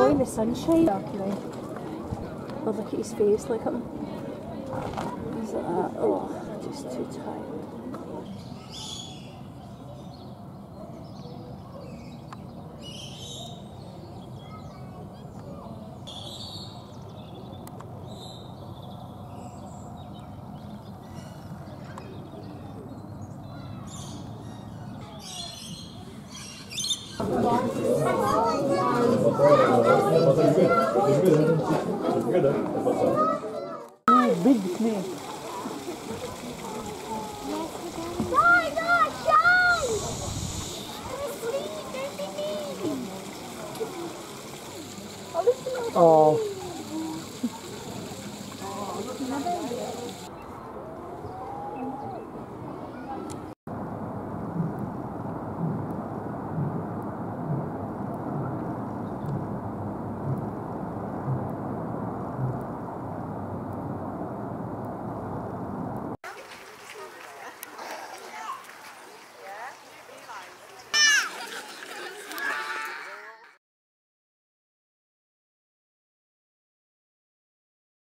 In the sunshine. Oh, look at his face, look at him. He's like that. Oh, just too tired. Big snake. Shine, God, shine! Oh.